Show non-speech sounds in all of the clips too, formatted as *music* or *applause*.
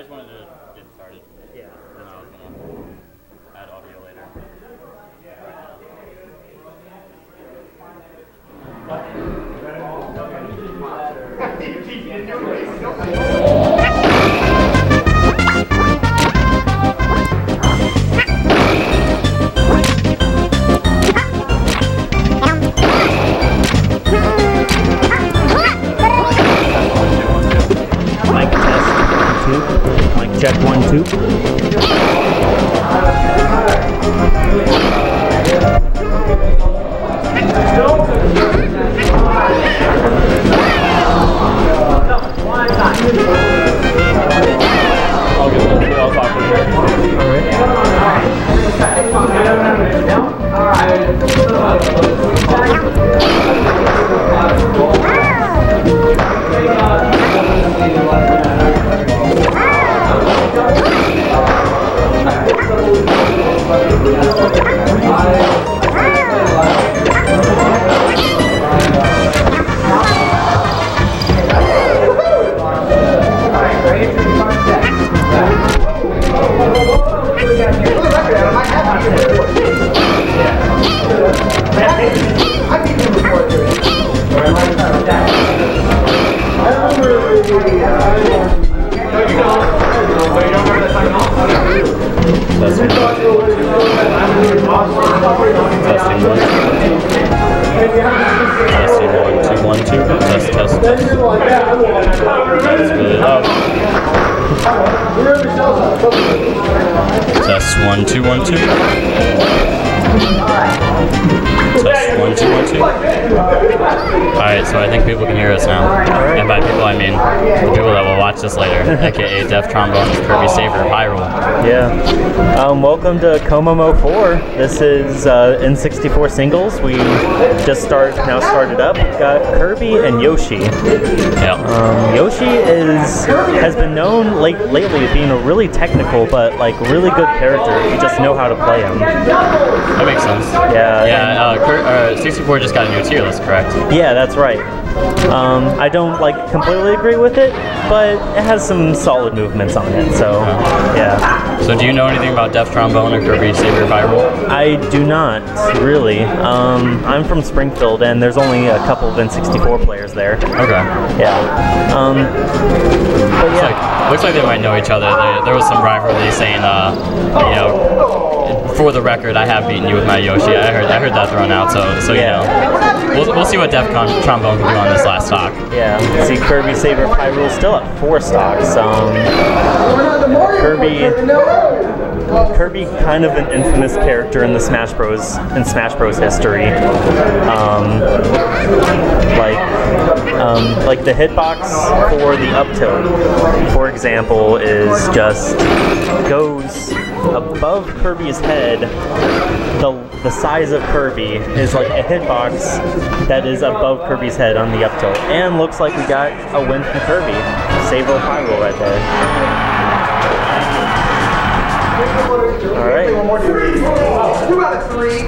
just wanted to get started. One two. Test, one, two, one, two. One, two, one, two. Alright, so I think people can hear us now. And by people, I mean the people that will watch this later, *laughs* aka Deaf Trombone's Kirby Savior Hyrule. Yeah. Um, welcome to CoMoMo 4. This is uh, N64 singles. We just start now started up. We've got Kirby and Yoshi. Yeah. Um, Yoshi is has been known late, lately as being a really technical but like really good character you just know how to play him. That makes sense. Yeah. Yeah, uh, Kir- uh, 64 just got a new tier list, correct? Yeah, that's right. Um, I don't like completely agree with it, but it has some solid movements on it. So, yeah, So do you know anything about Deaf Trombone or Kirby Savior Hyrule? I do not really. Um, I'm from Springfield, and there's only a couple of N64 players there. Okay. Yeah. Um, but Looks yeah. like, looks like they might know each other. They, there was some rivalry saying, uh, you know, for the record, I have beaten you with my Yoshi. I heard, I heard that thrown out. So, so you Yeah. know, we'll, we'll see what Def Con- Trombone can do on this last stock. Yeah, see Kirby Savior Hyrule still at four stocks. Um, Kirby, Kirby, kind of an infamous character in the Smash Bros. in Smash Bros. history. Um, like, um, like the hitbox for the up tilt, for example, is just goes above Kirby's head. The, the size of Kirby is like a hitbox that is above Kirby's head on the up tilt. And looks like we got a win from Kirby. Savior of Hyrule right there. Alright. Two *laughs* out of three.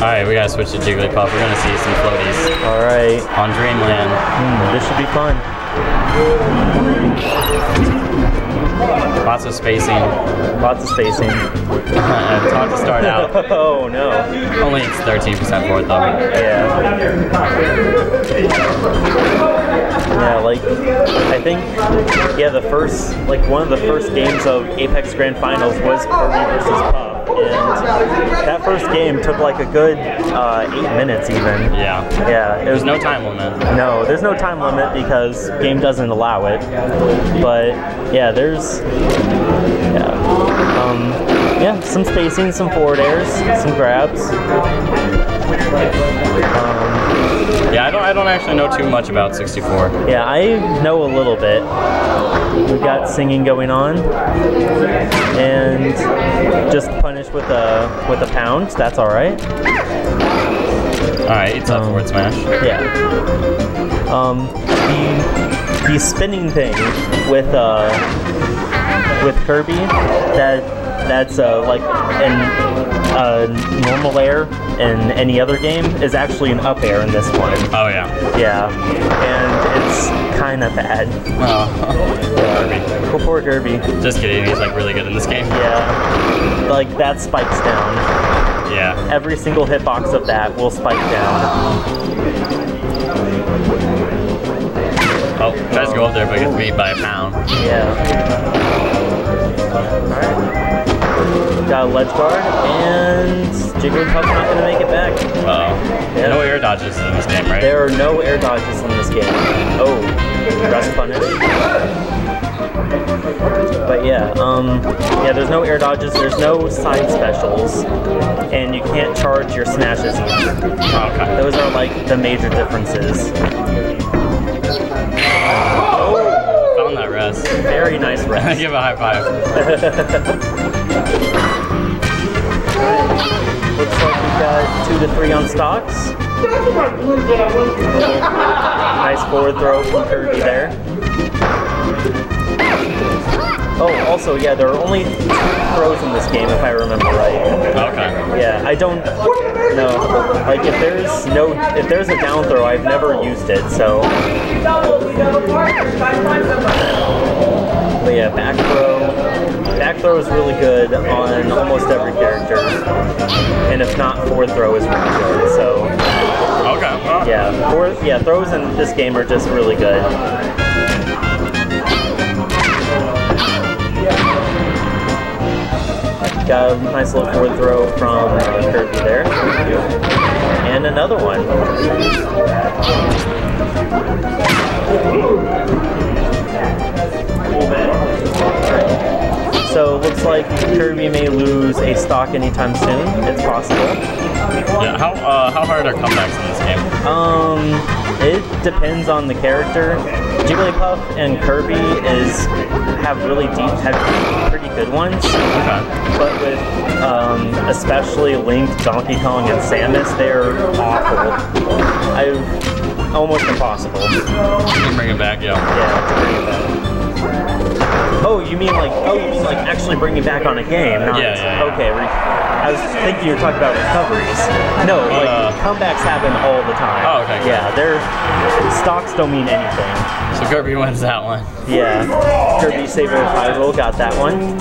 All right, we gotta switch to Jigglypuff. We're gonna see some floaties Alright. on Dreamland. Hmm, this should be fun. Lots of spacing. Lots of spacing. *laughs* and talk to start out. *laughs* Oh no. Only it's 13% for it though. Yeah. Yeah, like I think yeah, the first like one of the first games of Apex Grand Finals was Kirby versus Puff, and that first game took like a good uh, eight minutes even. Yeah. Yeah, it There's was no time limit. no, there's no time limit because game doesn't allow it. But yeah, there's yeah, um, yeah, some spacing, some forward airs, some grabs. Um, Yeah, I don't. I don't actually know too much about 64. Yeah, I know a little bit. We've got singing going on, and just punish with a with a pound. That's all right. All right, it's up Um, forward smash. Yeah. Um, the the spinning thing with uh with Kirby that that's uh like an uh, normal air in any other game is actually an up air in this one. Oh yeah. Yeah, and it's kind of bad. Oh. *laughs* Poor, poor Kirby. Just kidding. He's like really good in this game. Yeah, like that spikes down. Yeah. Every single hitbox of that will spike down. Oh, tries to go up there, but gets beat by a pound. Yeah. Alright. Got a ledge guard, and Jigglypuff's not gonna make it back. Uh, Yeah. No air dodges in this game, right? There are no air dodges in this game. Oh, rest punish. But yeah, um, yeah, there's no air dodges, there's no side specials, and you can't charge your smashes either. Oh, okay. Those are like the major differences. Found that rest. Very nice *laughs* rest. Give a high five. *laughs* Looks like we got two to three on stocks. Nice forward throw from Kirby there. Oh, also, yeah, there are only two throws in this game, if I remember right. Okay. Yeah, I don't know. Like, if there's no, if there's a down throw, I've never used it, so. But yeah, back throw. Back throw is really good on almost every character. And if not, forward throw is really good, so. Okay. Well, Yeah, forward, yeah, throws in this game are just really good. Got a nice little forward throw from uh, Kirby there. And another one. So it looks like Kirby may lose a stock anytime soon. It's possible. Yeah. How uh, how hard are comebacks in this game? Um, it depends on the character. Jigglypuff and Kirby is have really deep, have pretty good ones. Okay. But with um, especially Link, Donkey Kong, and Samus, they're awful. I've almost impossible. You can bring it back, yeah. Yeah, Oh, you mean like oh, you mean like actually bringing back on a game? Not, Yeah, yeah, yeah. Okay, re- I was thinking you were talking about recoveries. No, like Uh, comebacks happen all the time. Oh, okay, Yeah, they're stocks don't mean anything. So Kirby wins that one. Yeah, Kirby Savior Hyrule got that one.